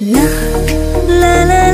啦啦啦。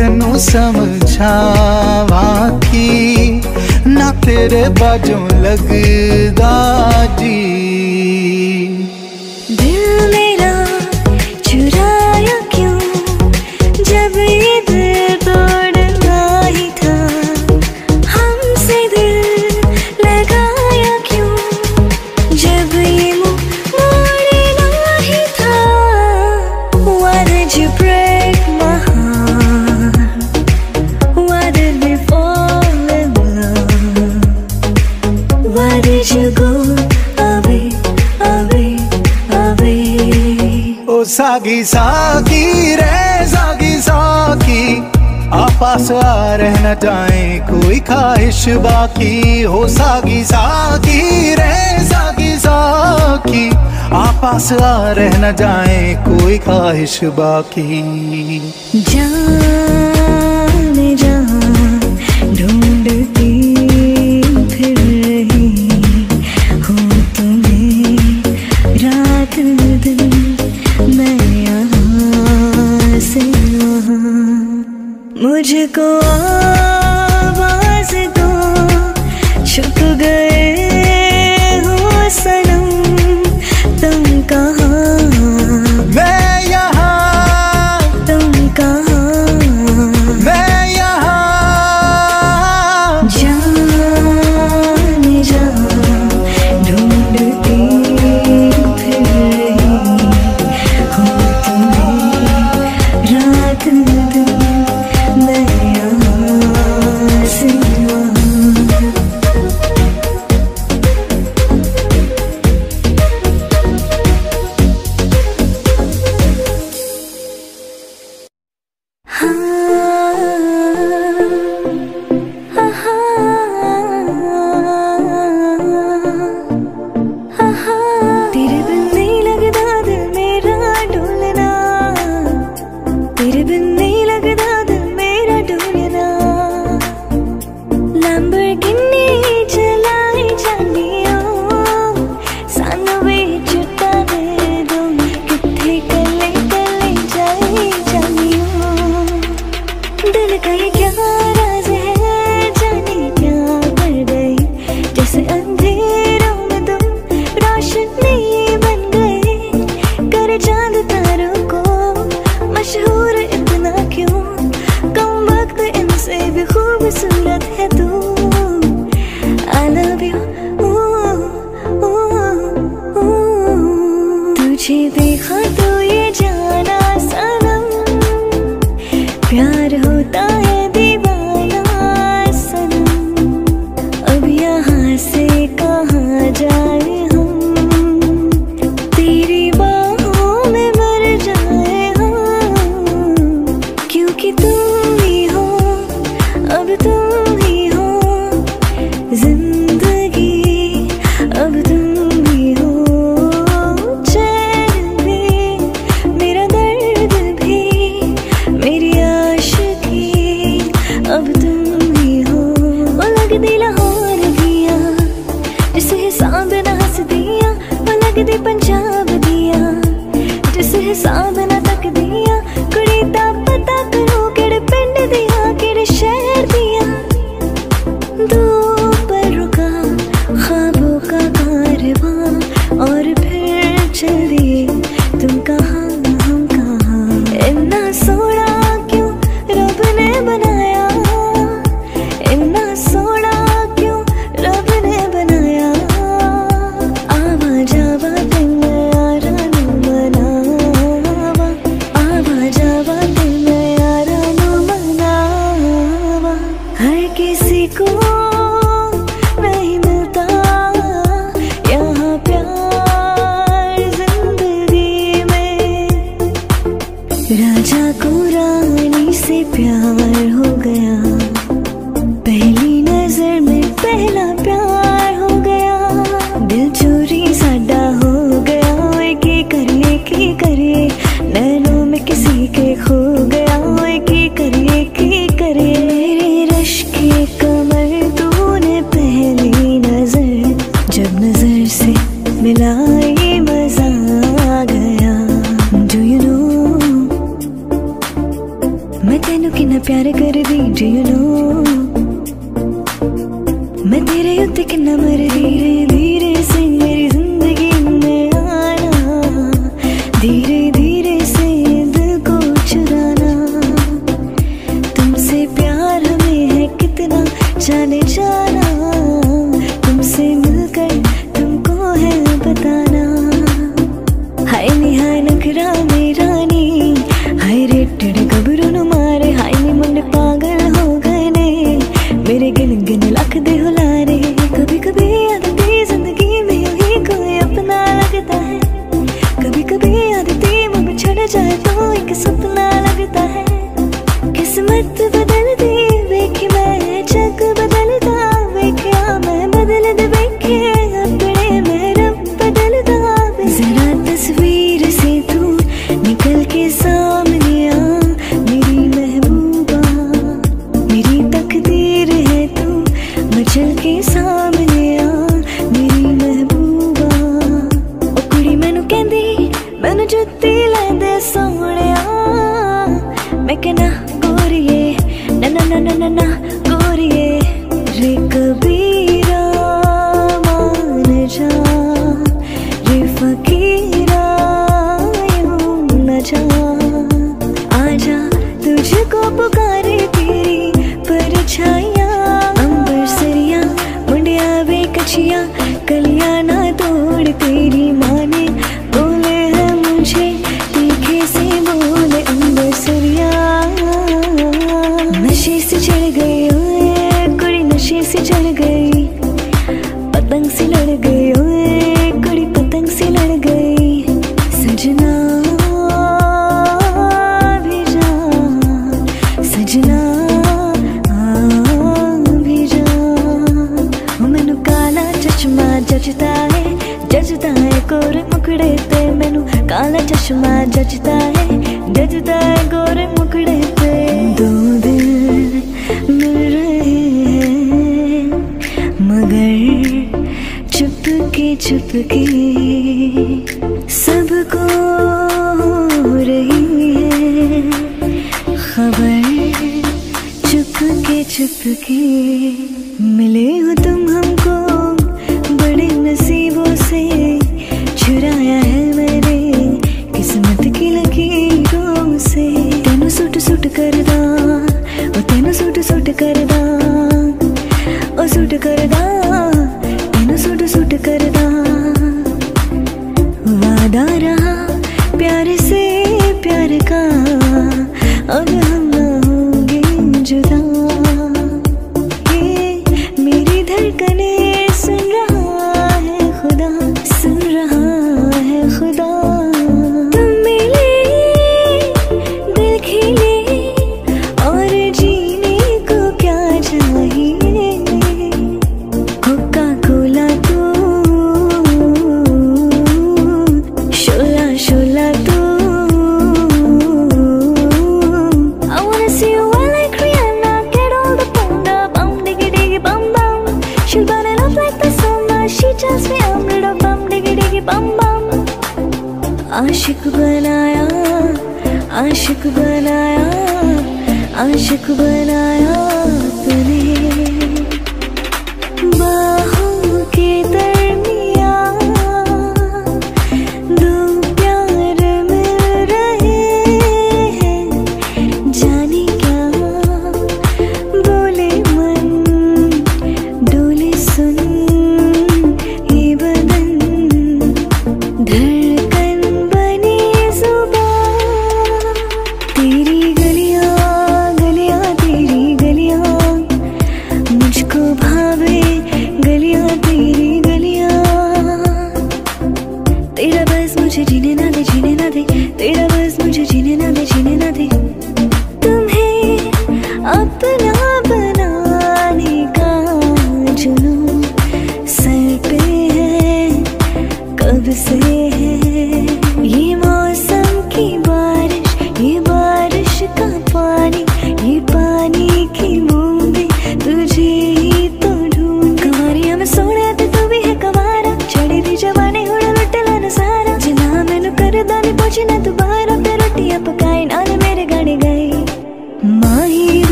ਤੈਨੂੰ ਸਮਝਾਵਾ ਕੀ? ਨਾ ਤੇਰੇ ਬਾਝੋਂ ਲੱਗਦਾ ਜੀ। जागी साकी रे जागी साकी आपास आ रहना चाहे कोई ख्वाहिश बाकी। हो सागी साकी रे सागी साकी आपास आ रहना चाहे कोई ख्वाहिश बाकी। cửa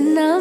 When I'm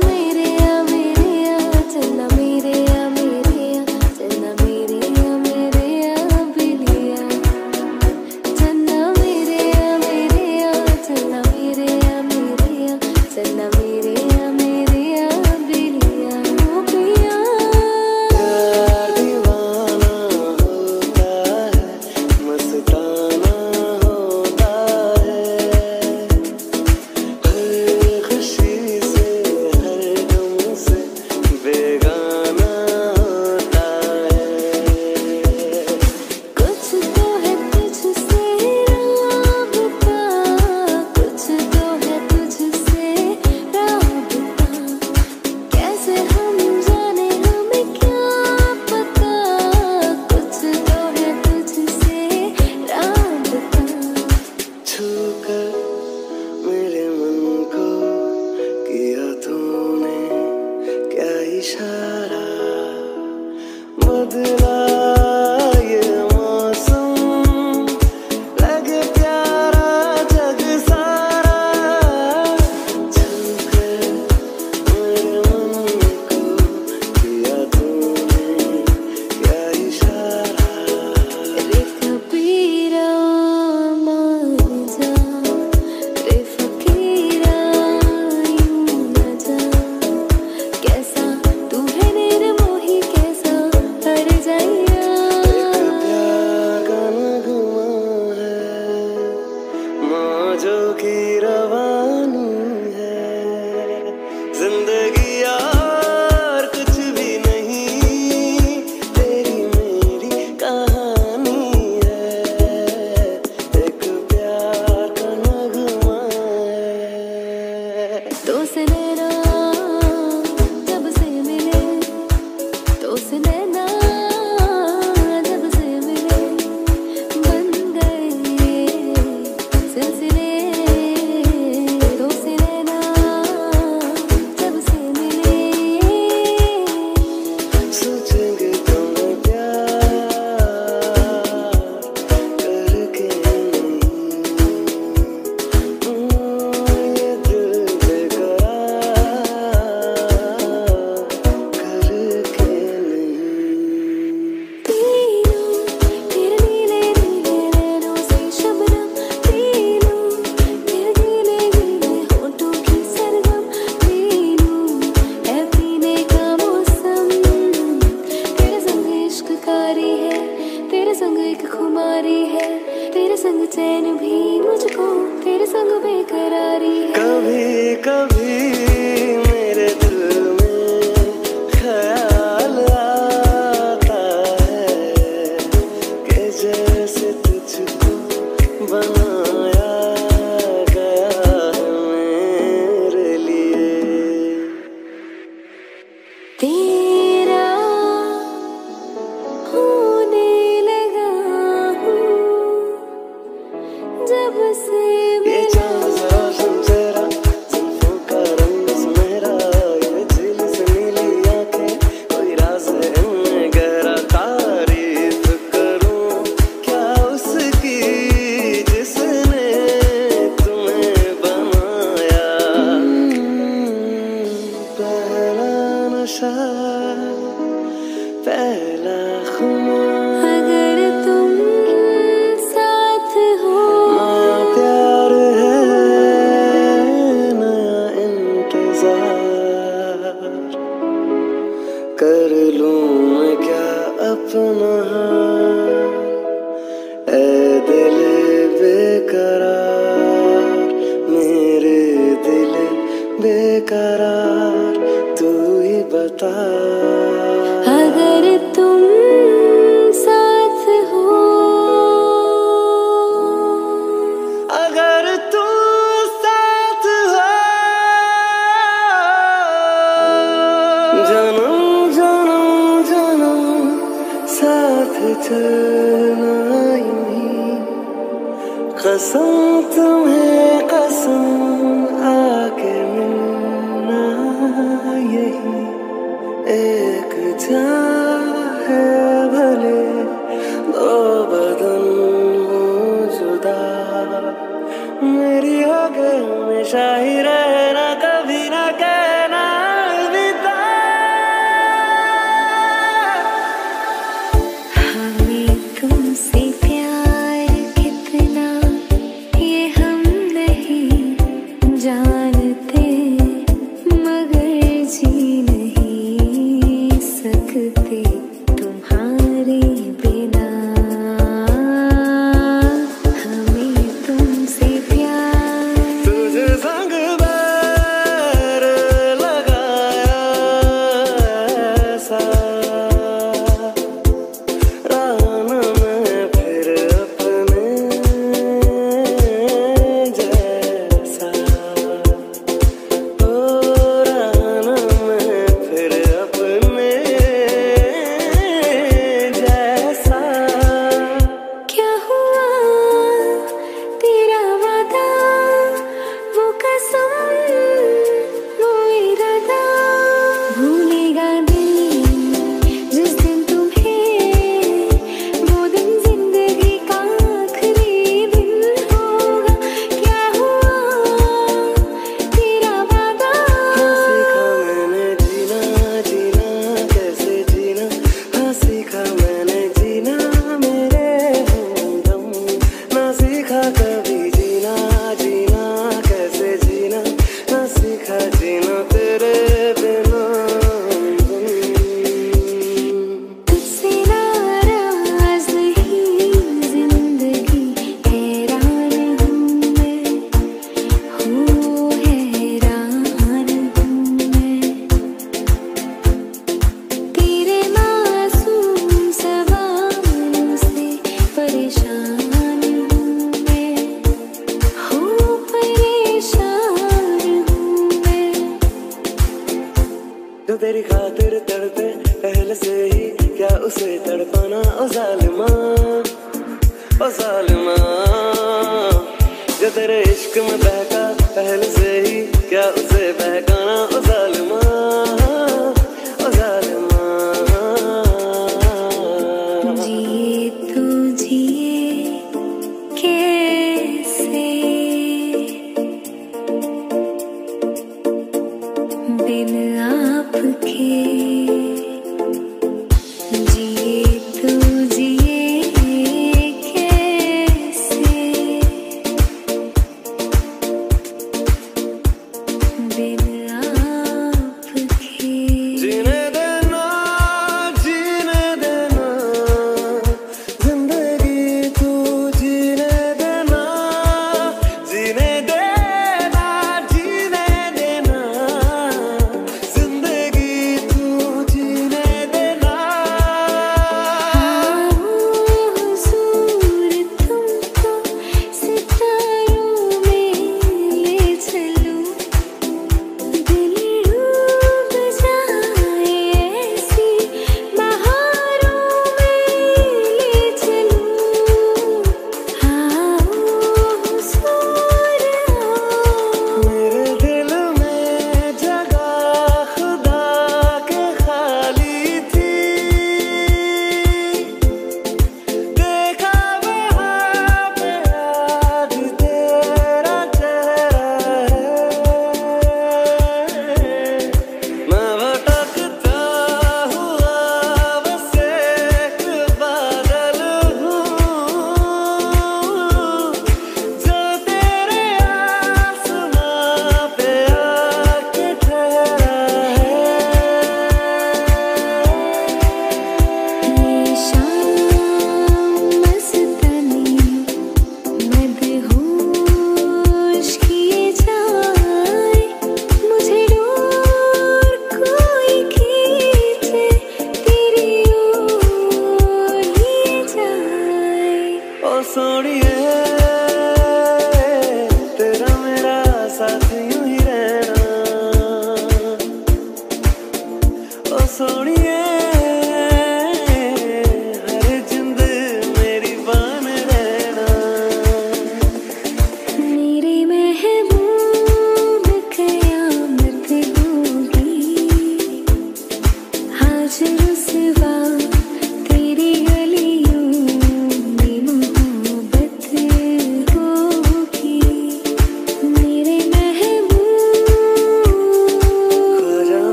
जन्म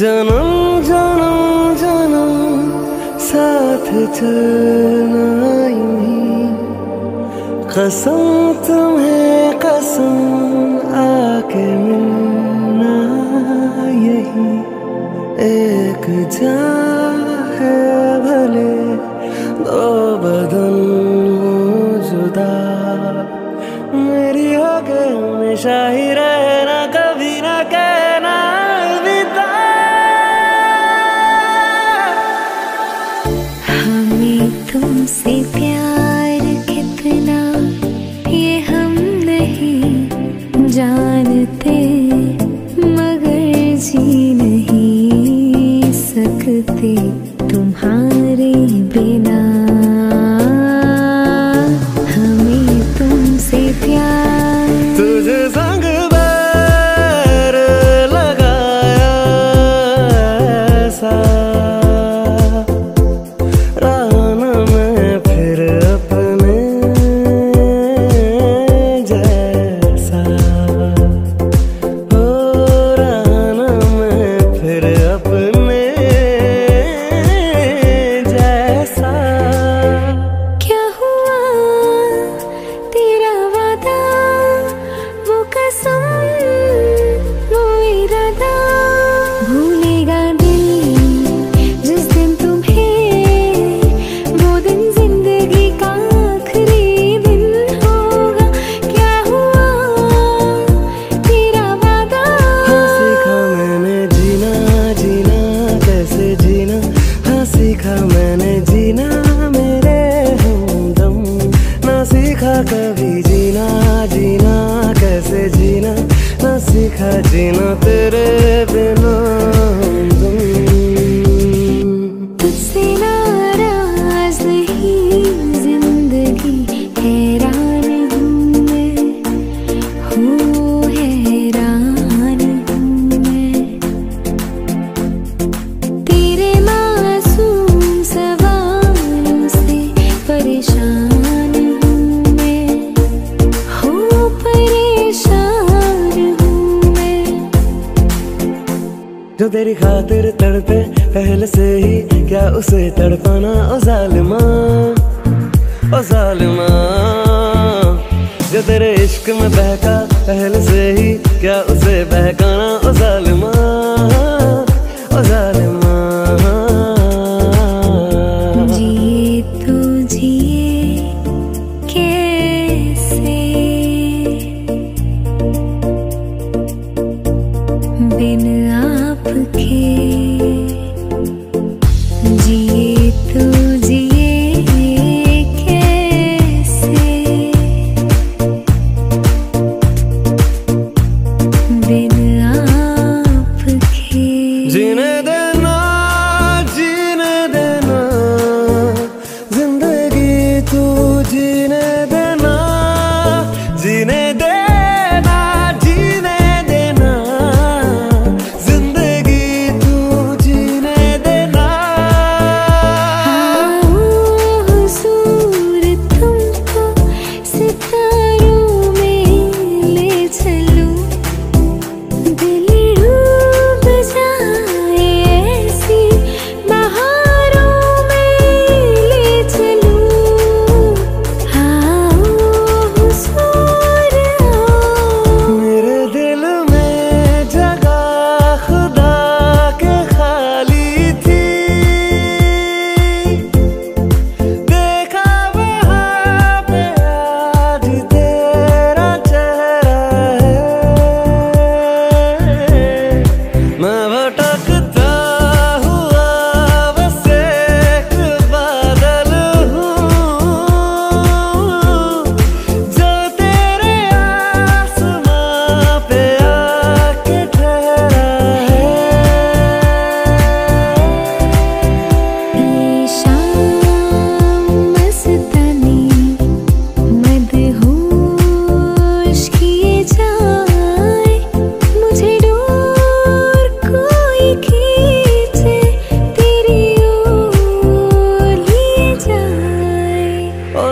জানা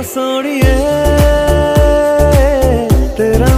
सोनिए तेरा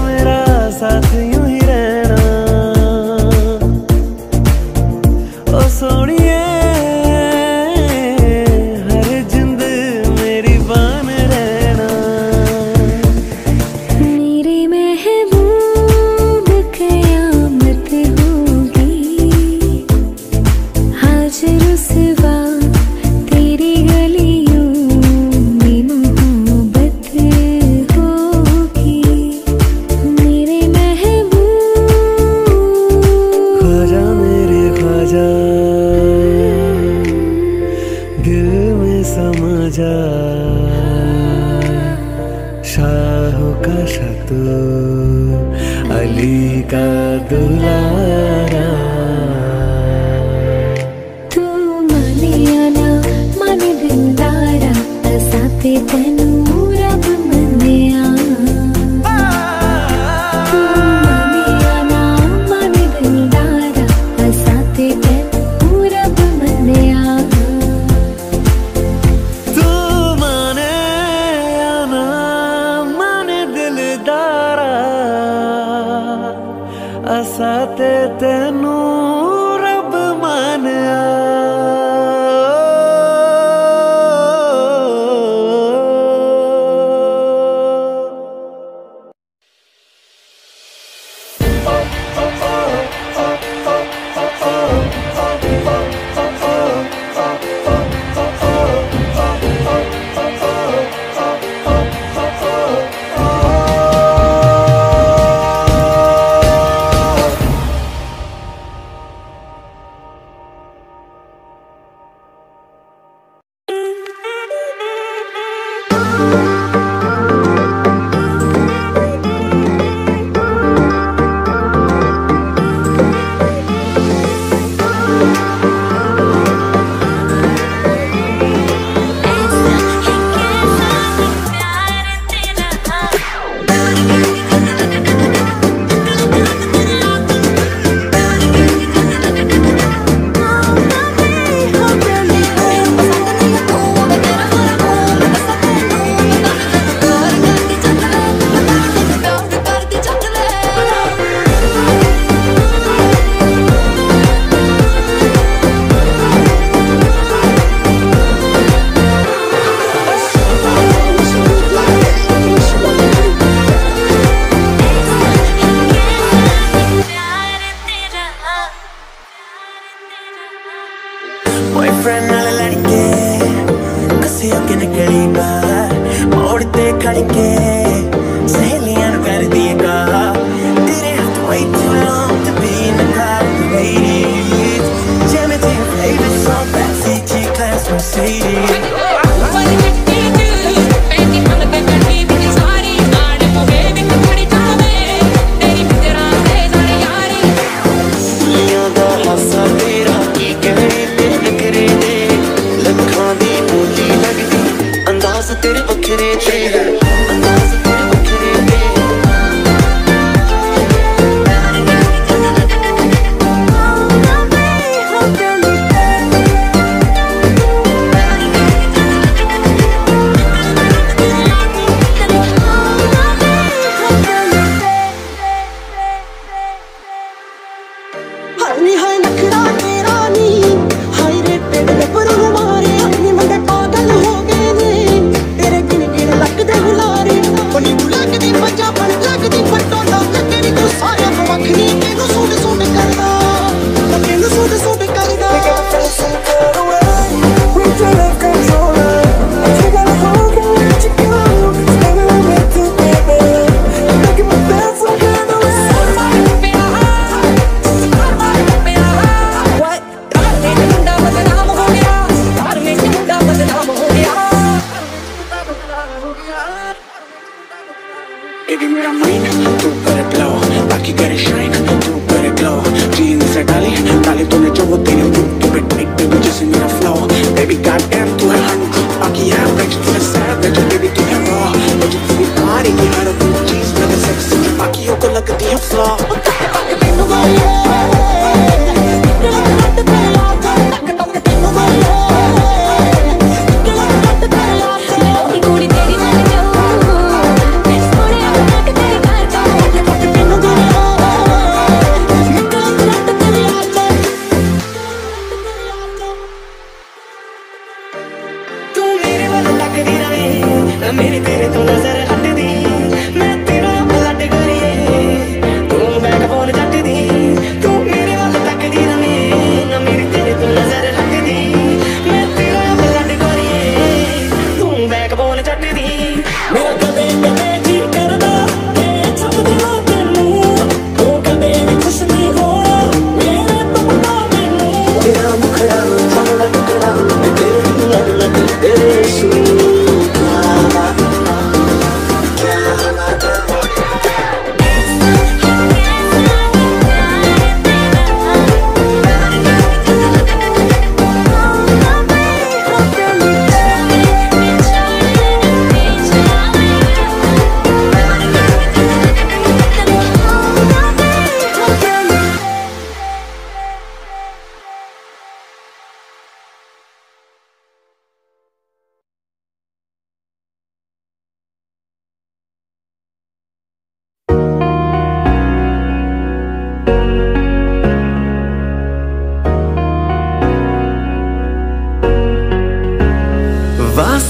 frequency.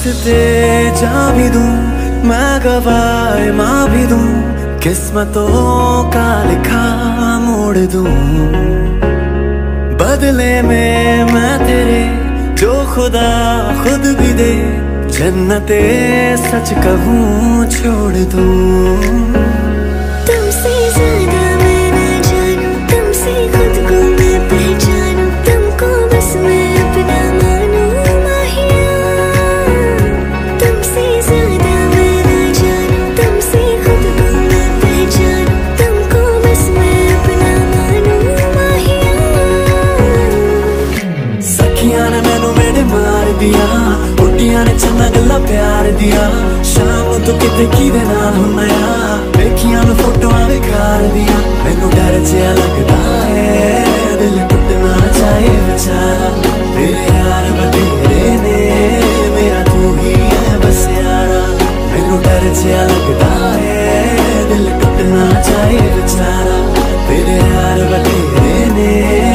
वास्ते जा भी दूँ, मैं गवाए माँ भी दूँ, किस्मतों का लिखा मोड़ दूँ। बदले में मैं तेरे, जो खुदा खुद भी दे, जन्नते सच कहूँ छोड़ दूँ। मेरे दिया बुढ़िया ने चंगा गल्ला प्यार दिया। शाम तू किते किदे नाल हुन्ना देखिया मैं फोटोआं बेकार दिया। मैनू डर जिहा लगदा है, दिल टुटना चाहे बेचारा तेरे यार बतेरे ने, मेरा तू ही है बस यारा। मैनू डर जिहा लगदा है, दिल टुटना चाहे बेचारा। तेरे यार बतेरे ने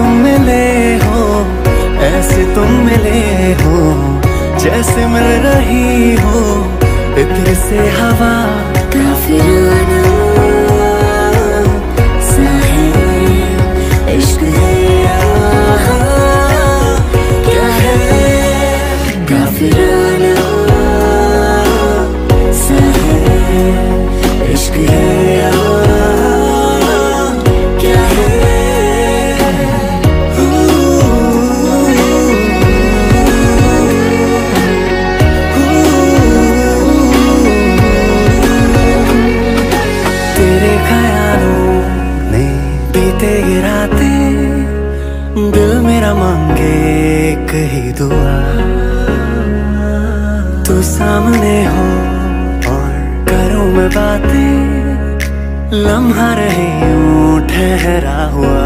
तुम मिले हो, ऐसे तुम मिले हो, जैसे मिल रही हो इत्र से हवा काफिराना क्या है। सामने हो और करूँ मैं बातें। लम्हा रहे यूँ ठहरा हुआ।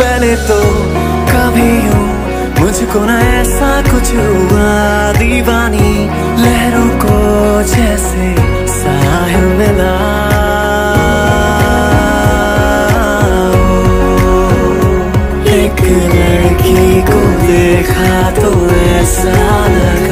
पहले तो कभी यूँ मुझको ना ऐसा कुछ हुआ। दीवानी लहरों को जैसे साहिल मिला। एक लड़की को देखा तो ऐसा लगा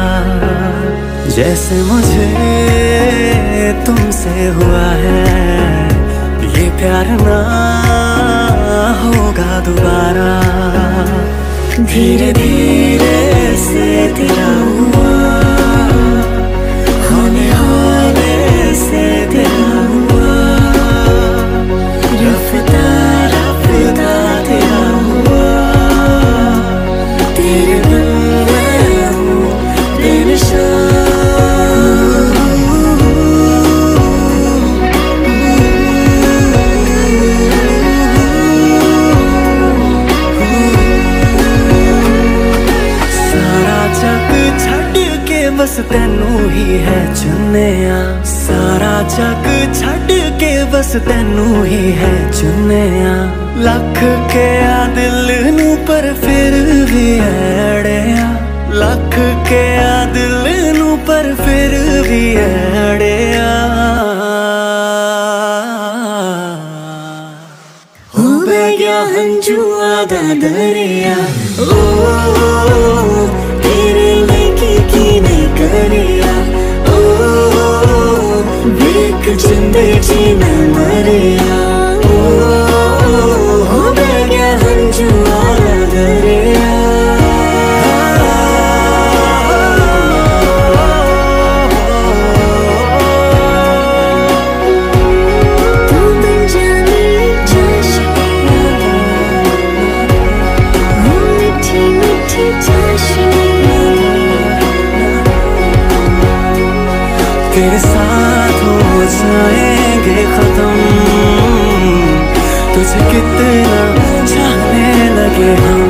जैसे मुझे तुमसे हुआ है, ये प्यार ना होगा दोबारा। धीरे धीरे से तेरा हुआ चुने सारा जग छड़ के बस तेनू ही है चुने लख के दिल नू पर फिर भी अड़े लख के दिल नू पर फिर भी अड़े आ हो गया हंजू आधा वेख जिंदे जी न मरिया तुझसे कितना चाहने लगे हम।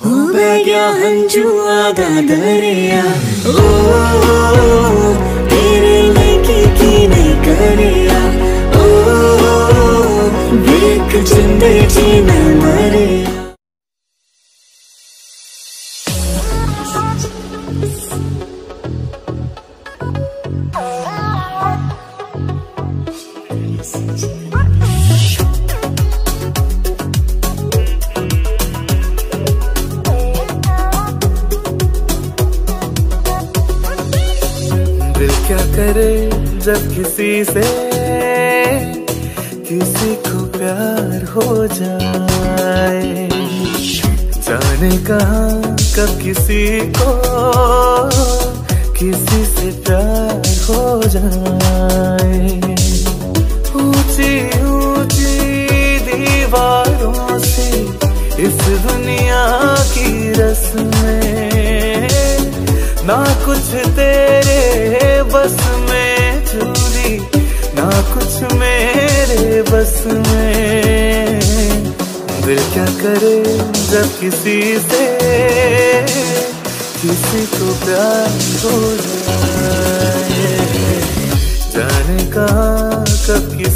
हो गया हंजू आधा दरिया। ओ, ओ, ओ, ओ तेरे लेके की नहीं करिया। ओ, ओ, ओ, ओ बेक ज़िंदगी जीना जाए ऊँची ऊँची दीवारों से इस दुनिया की रस्में। ना कुछ तेरे बस में चूरी, ना कुछ मेरे बस में। दिल क्या करे जब किसी से, किसी को प्यार हो जाए।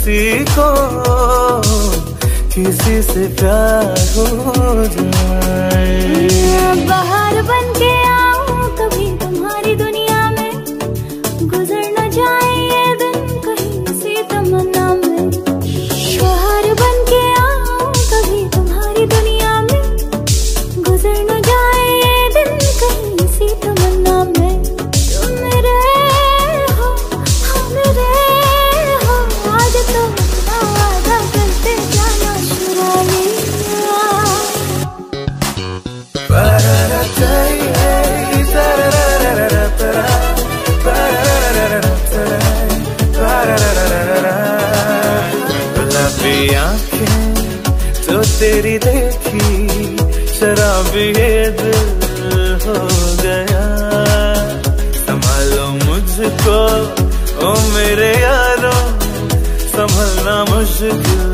किसी को किसी से प्यार हो जाए। बाहर बन के aşıkım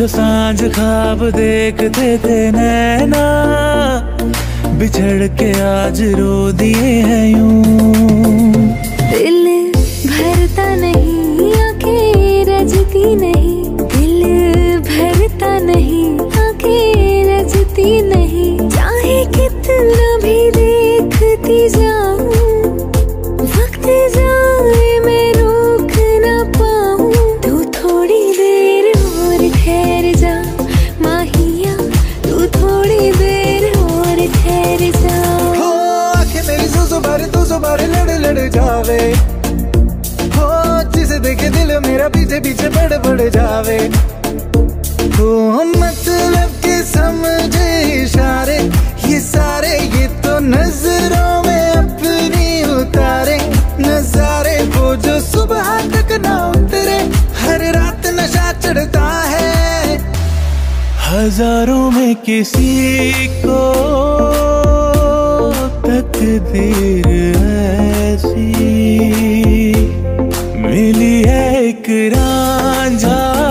जो साँझ खाब देखते थे नैना, बिछड़ के आज रो दिए हैं यूँ। दिल भरता नहीं, आँखें रजती नहीं। दिल भरता नहीं, आँखें रजती नहीं। चाहे कितना भी देखती जा पीछे पीछे बड़े बढ़ जावे। तो मतलब के समझे इशारे, ये सारे, ये तो नज़रों में अपनी उतारे। नजारे वो जो सुबह तक ना उतरे, हर रात नशा चढ़ता है। हज़ारों में किसी को तकदीर ऐसी। मिली है एक रांझा।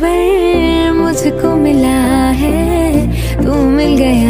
खबर मुझको मिला है तू मिल गया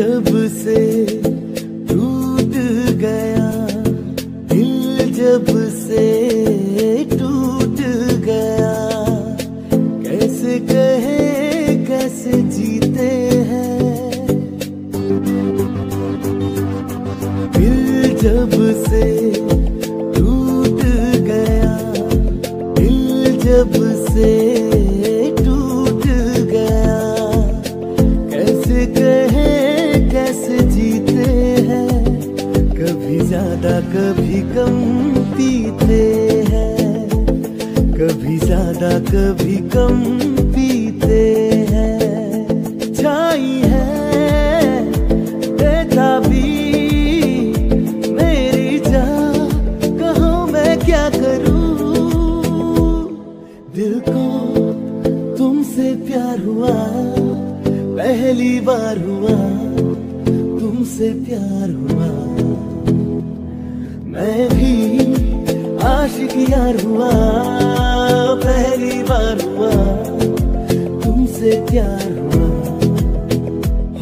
जब से टूट गया, दिल जब से टूट गया। कैसे कहे, कैसे जीते हैं? दिल जब से कभी कम पीते हैं। छाई है बेताबी मेरी जा कहो मैं क्या करूँ? दिल को तुमसे प्यार हुआ, पहली बार हुआ। तुमसे प्यार हुआ। मैं भी आशिक यार हुआ। प्यार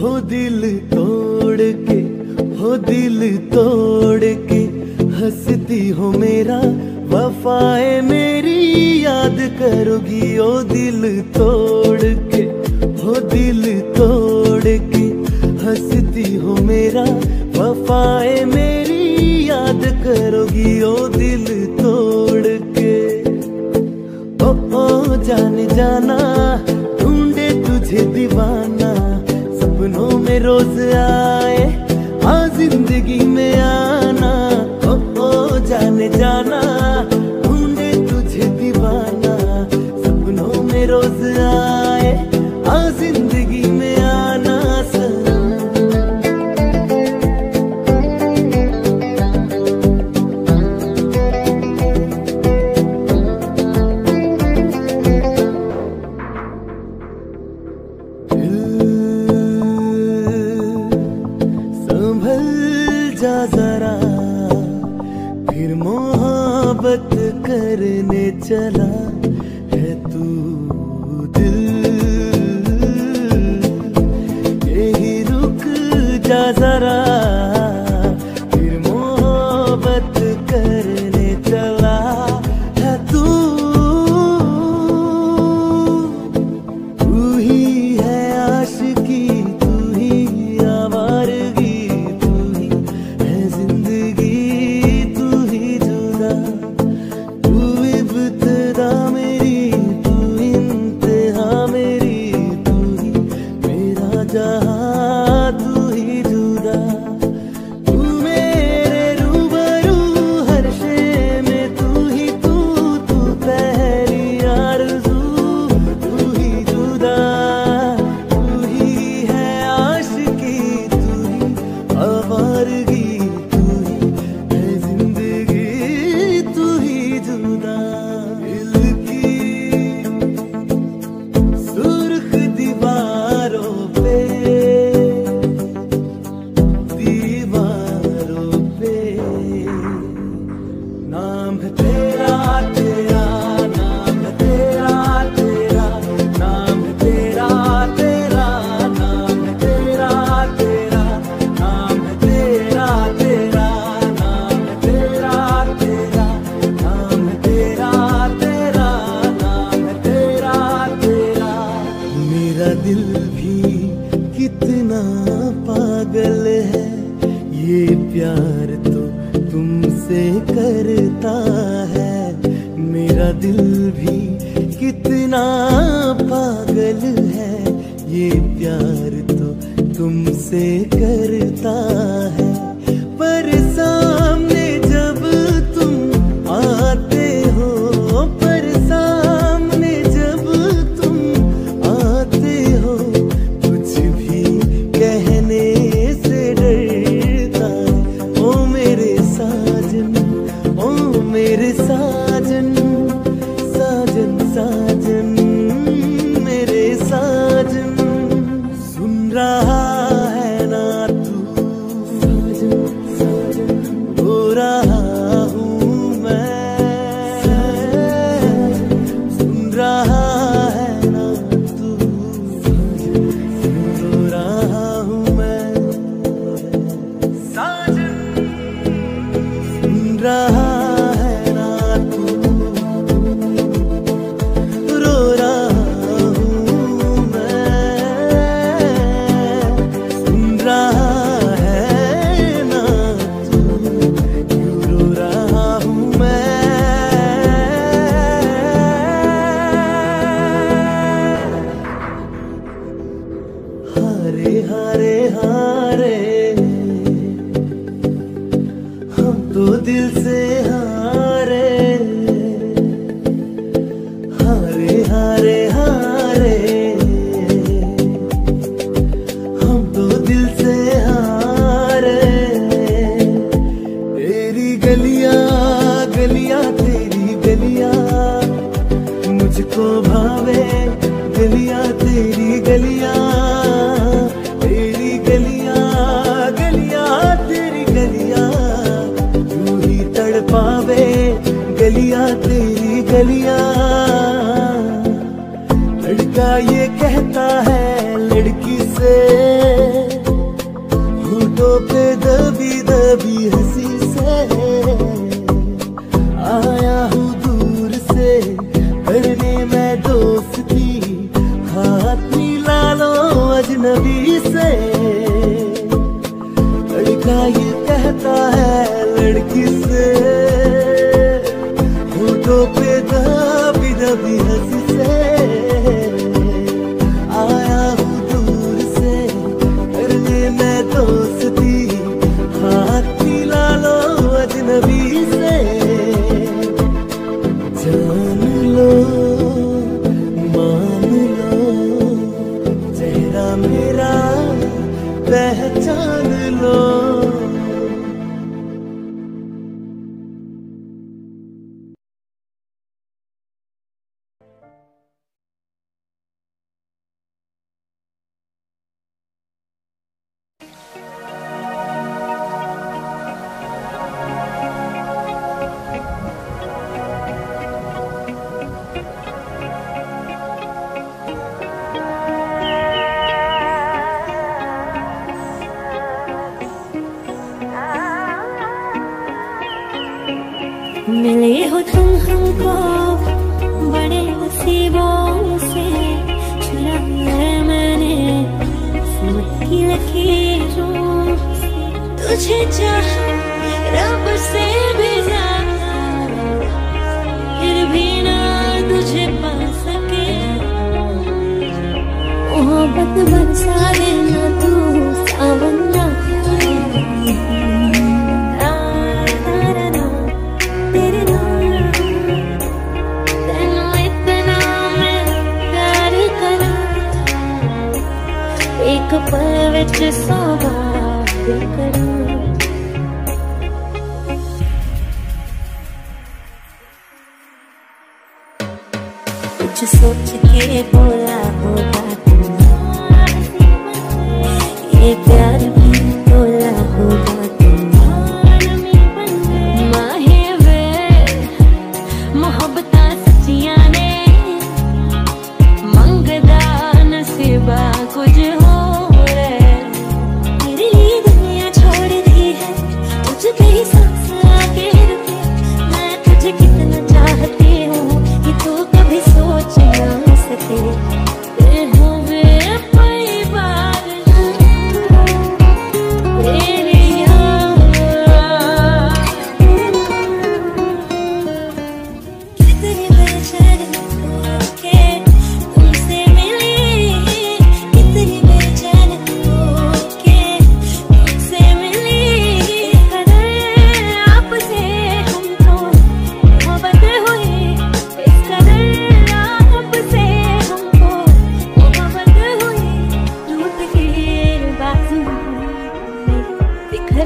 हो दिल तोड़ के, हो दिल तोड़ के, हंसती हो मेरा, वफाए मेरी याद करोगी। ओ दिल तोड़ के, हो दिल तोड़ के, हंसती हो मेरा, वफाए मेरी याद करोगी। ओ दिल रोज आए हाँ ज़िंदगी में आना हो, हो जाने जाना।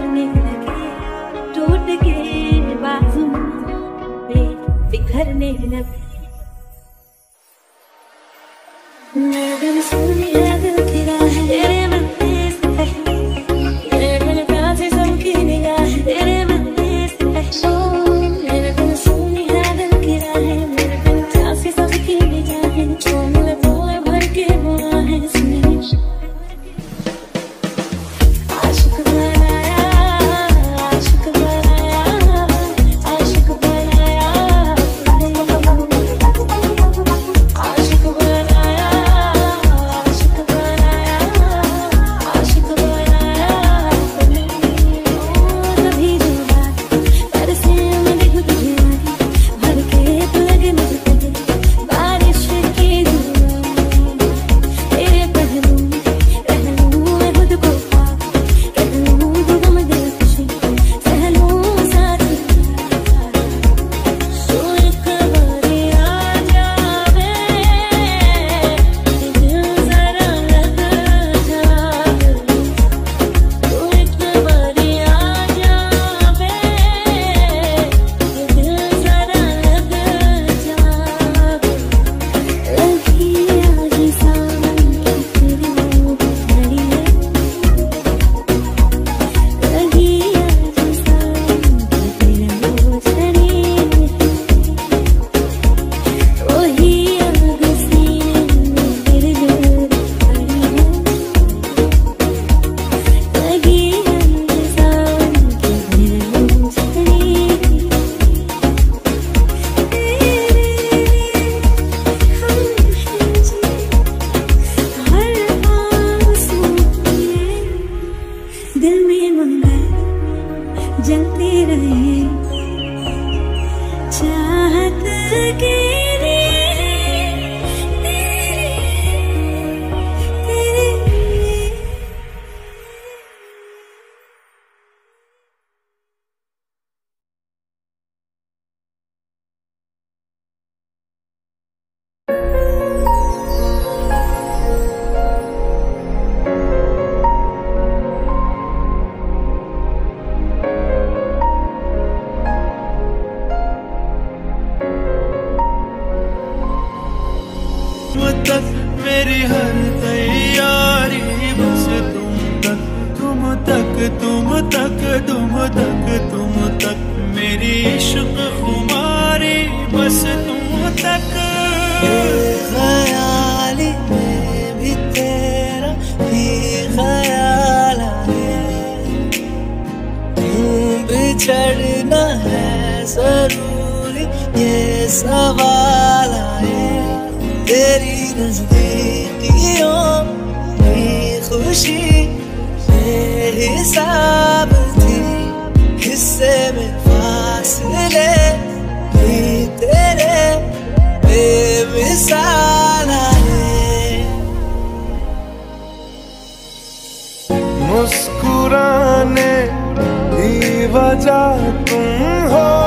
बिखरने लगे टूट के बाजू वे बिखरने लगे। लगन सूर्य खुशी थी। हिस्से में फासले तेरे मुस्कुराने की वजह तुम हो।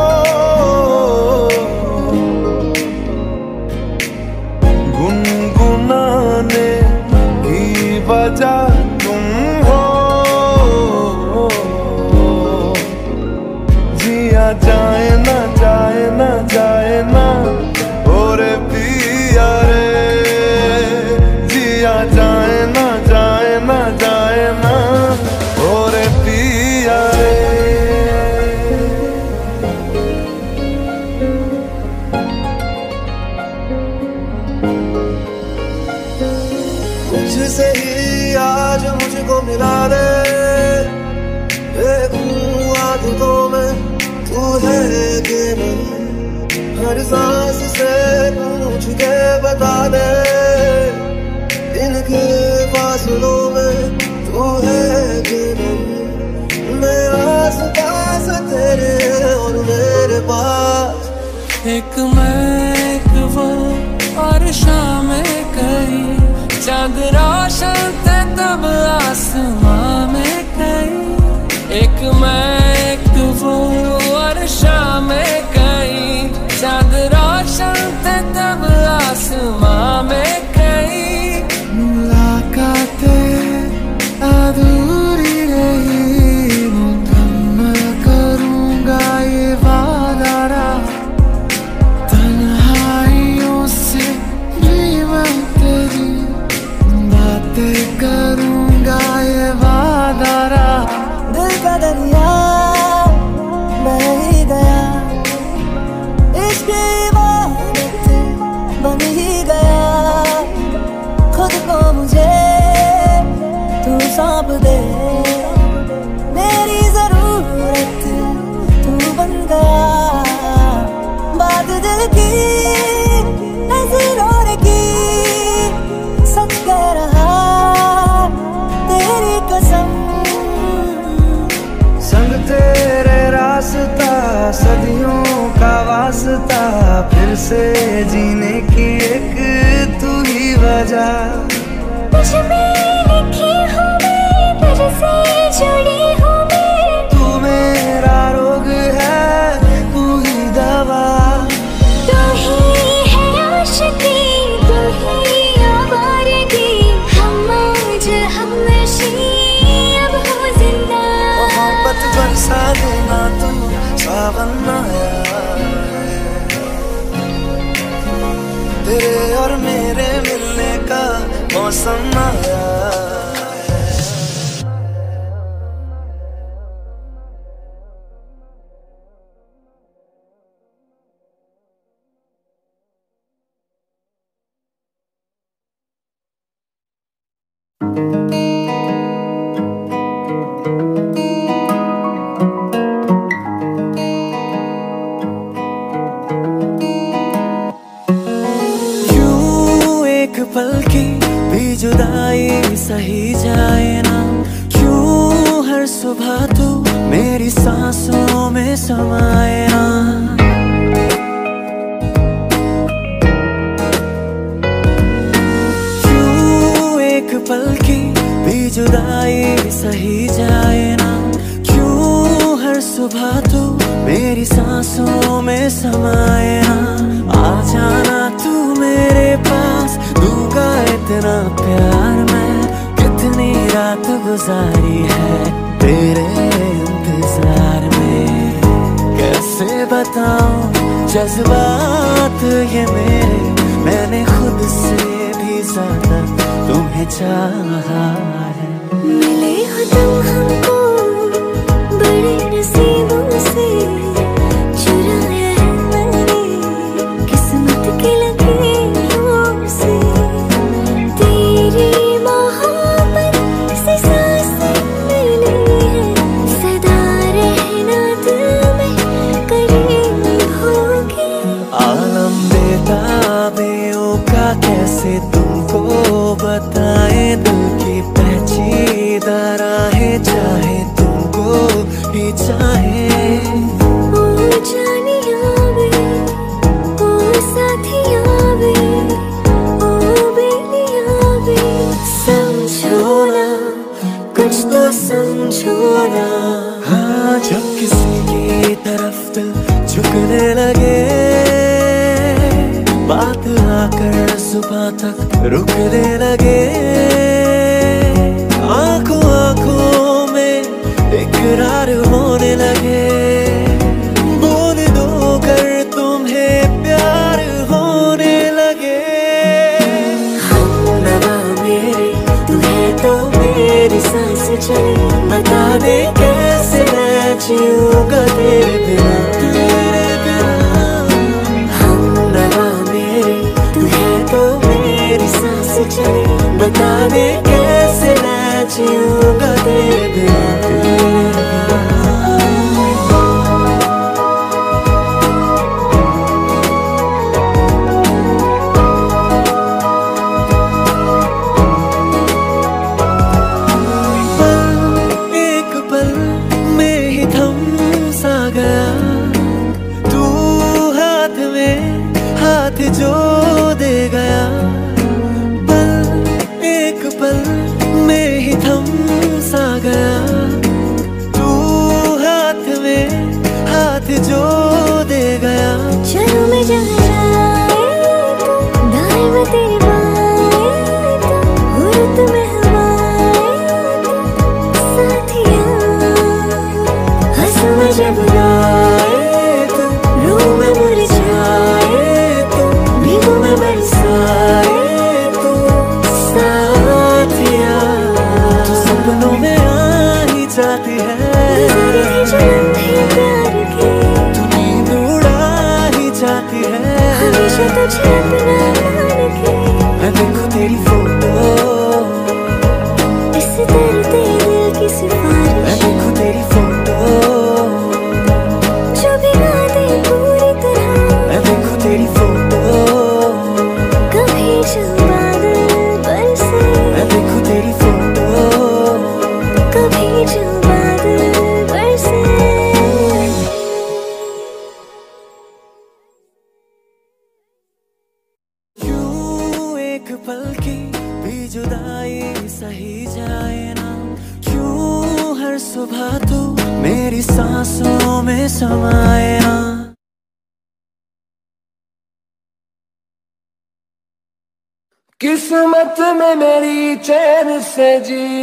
एक मैं एक वो और शाम कई जग रोशन तब आसमां में कई एक मैं से जीने की एक तू ही वजह। और मेरे मिलने का मौसम आया।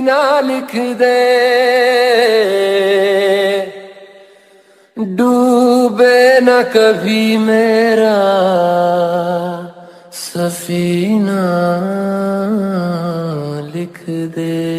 ना लिख दे। डूबे न कभी मेरा सफीना लिख दे।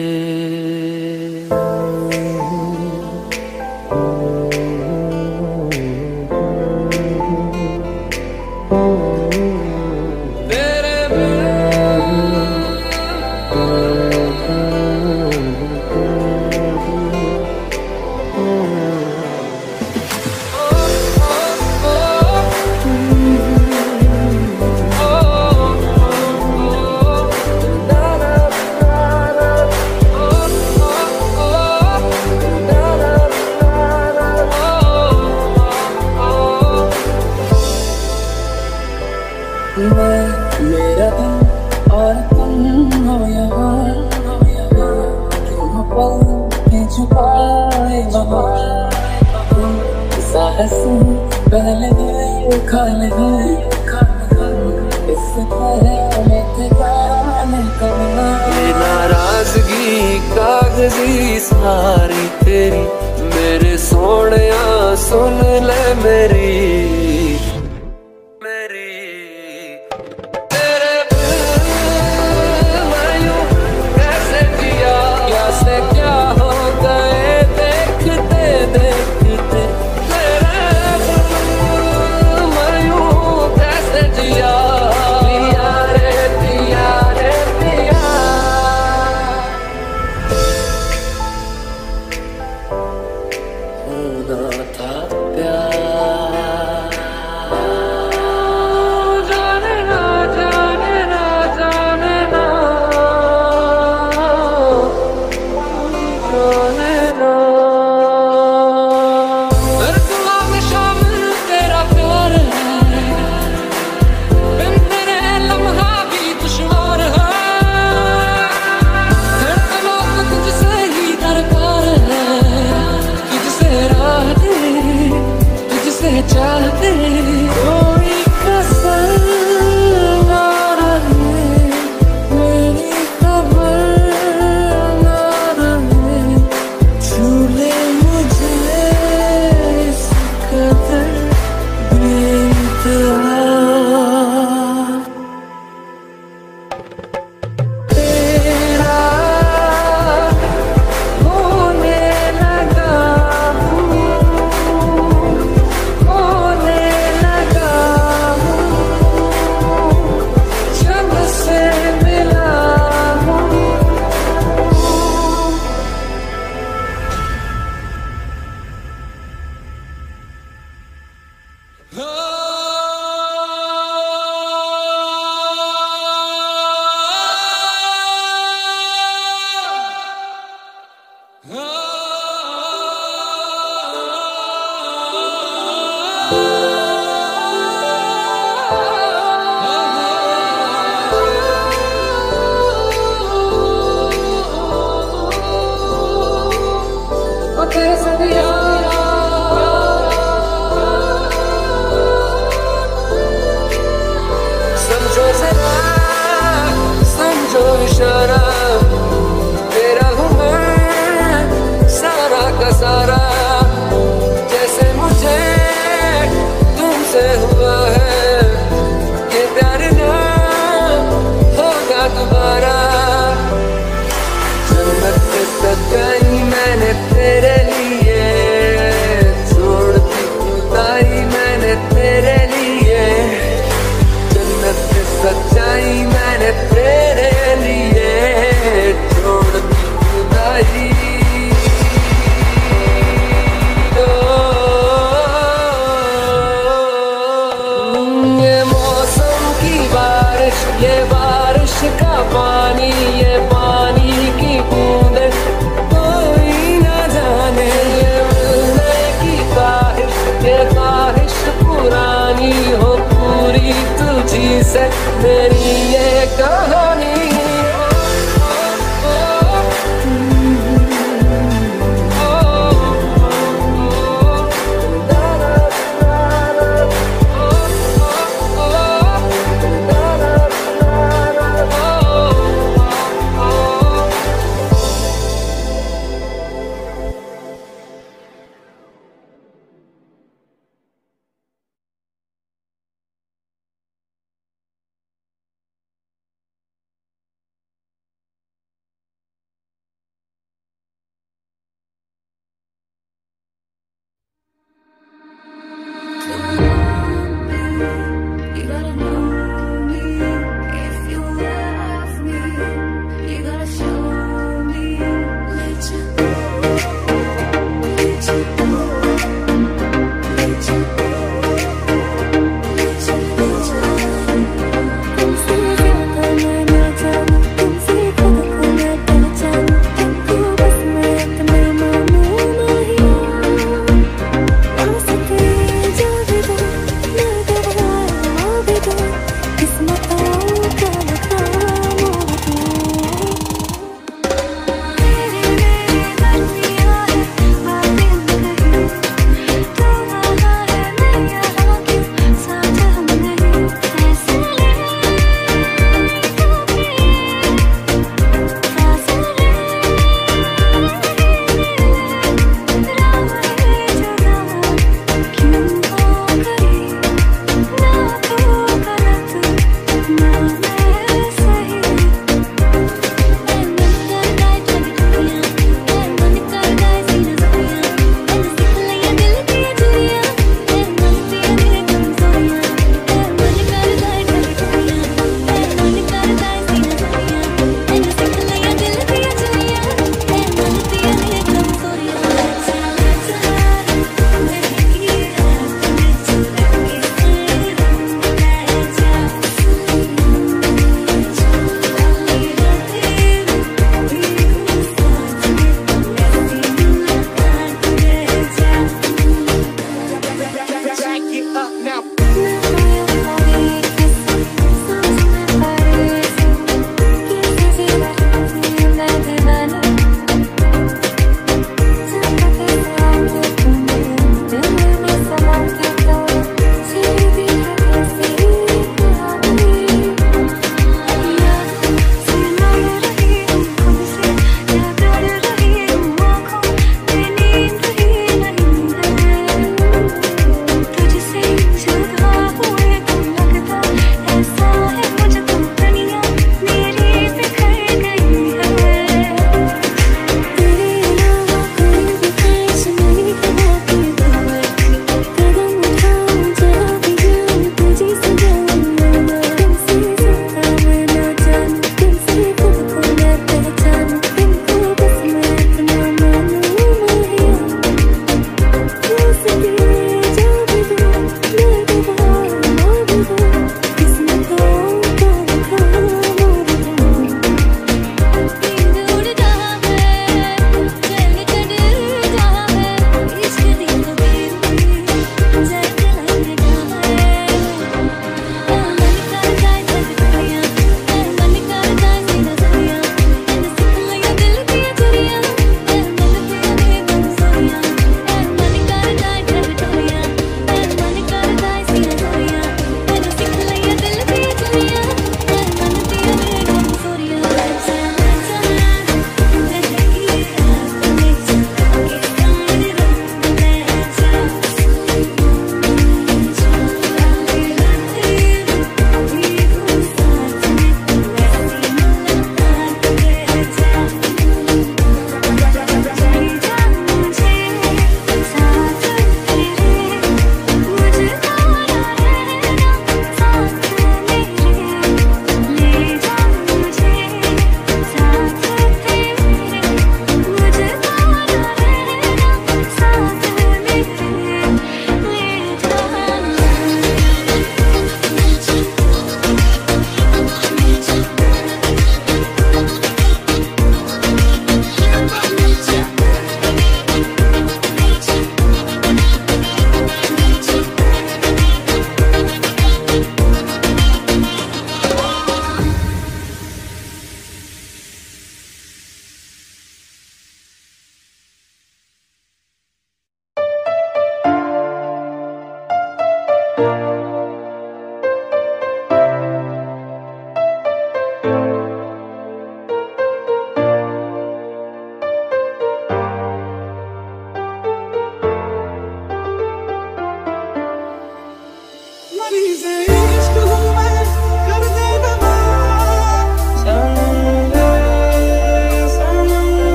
solo